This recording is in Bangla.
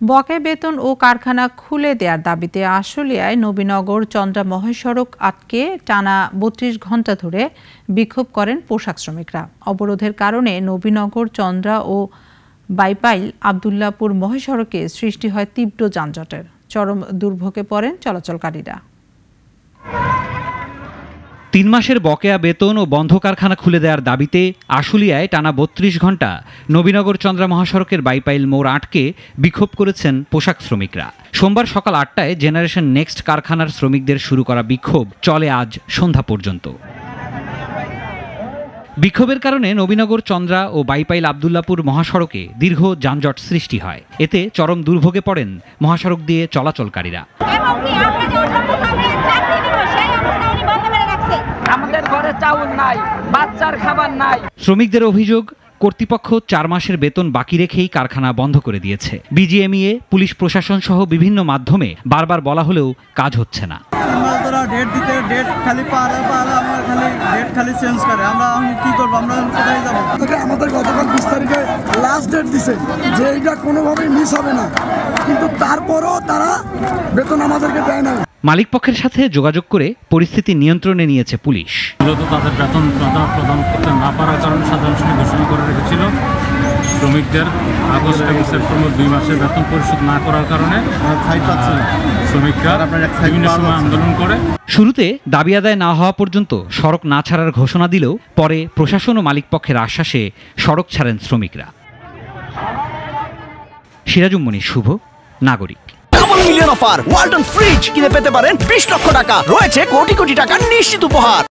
বকে বেতন ও কারখানা খুলে দেওয়ার দাবিতে আশুলিয়ায় নবীনগর চন্দ্রা মহাসড়ক আটকে টানা বত্রিশ ঘণ্টা ধরে বিক্ষোভ করেন পোশাক শ্রমিকরা। অবরোধের কারণে নবীনগর চন্দ্রা ও বাইপাইল আবদুল্লাপুর মহাসড়কে সৃষ্টি হয় তীব্র যানজটের। চরম দুর্ভোগে পড়েন চলাচলকারীরা। তিন মাসের বকেয়া বেতন ও বন্ধ কারখানা খুলে দেওয়ার দাবিতে আশুলিয়ায় টানা বত্রিশ ঘণ্টা নবীনগর চন্দ্রা মহাসড়কের বাইপাইল মোড় আটকে বিক্ষোভ করেছেন পোশাক শ্রমিকরা। সোমবার সকাল আটটায় জেনারেশন নেক্সট কারখানার শ্রমিকদের শুরু করা বিক্ষোভ। চলে আজ সন্ধ্যা পর্যন্ত। বিক্ষোভের কারণে নবীনগর চন্দ্রা ও বাইপাইল আবদুল্লাপুর মহাসড়কে দীর্ঘ যানজট সৃষ্টি হয়। এতে চরম দুর্ভোগে পড়েন মহাসড়ক দিয়ে চলাচলকারীরা। চাউল নাই বাচ্চার খাবার নাই। শ্রমিকদের অভিযোগ কর্তৃপক্ষ চার মাসের বেতন বাকি রেখেই কারখানা বন্ধ করে দিয়েছে। বিজিএমইএ পুলিশ প্রশাসন সহ বিভিন্ন মাধ্যমে বারবার বলা হলেও কাজ হচ্ছে না। আমরা ডেট দিতে ডেট খালি পারে পারে আমরা খালি ডেট খালি চেঞ্জ করে। আমরা কি করব? আমরা কোথায় যাব? আমাদের গতকাল বিশ তারিখে লাস্ট ডেট দিছে। যে এইটা কোনোভাবেই মিস হবে না। কিন্তু তারপরও তারা বেতন আমাদেরকে দেয় না মালিক পক্ষের সাথে যোগাযোগ করে পরিস্থিতি নিয়ন্ত্রণে নিয়েছে পুলিশ। মূলত তাদের বেতন প্রদান প্রদান করতে না পারার কারণে সাধারণ সঙ্গে ঘোষণা করে রেখেছিল। শ্রমিকদের আগস্ট এবং সেপ্টেম্বর দুই মাসের বেতন পরিশোধ না করার কারণে শ্রমিকরা বিভিন্ন সময় আন্দোলন করে। শুরুতে দাবি আদায় না হওয়া পর্যন্ত সড়ক না ছাড়ার ঘোষণা দিলেও পরে প্রশাসন ও মালিক পক্ষের আশ্বাসে সড়ক ছাড়েন শ্রমিকরা। সিরাজুম সিরাজুম্মনি শুভ নাগরিক। মিলিয়ন অফার ওয়ালটন ফ্রিজ কিনে পেতে পারেন বিশ লক্ষ টাকা। রয়েছে কোটি কোটি টাকা নিশ্চিত উপহার।